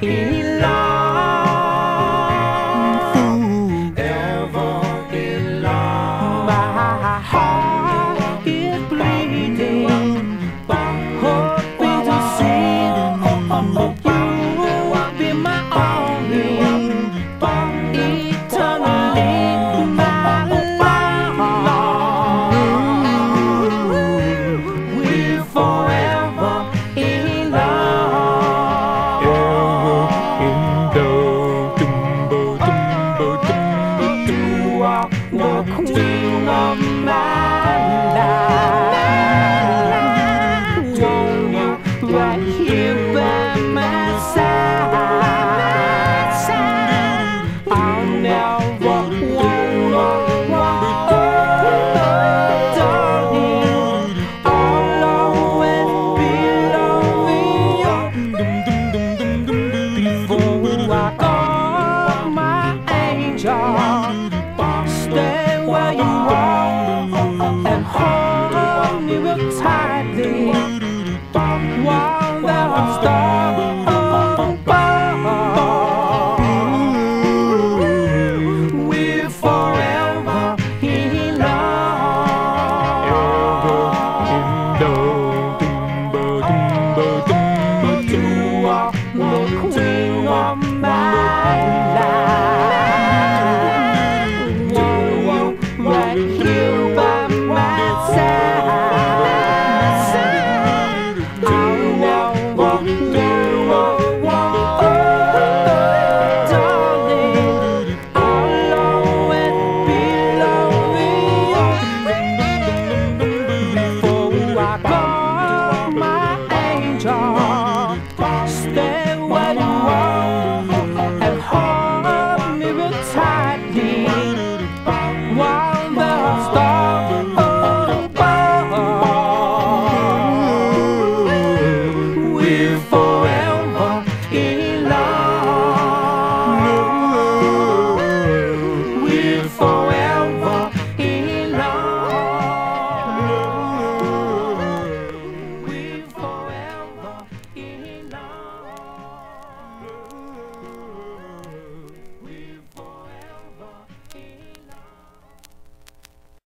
here. the queen of my life. Don't you right here? tightly. While the stars. stay.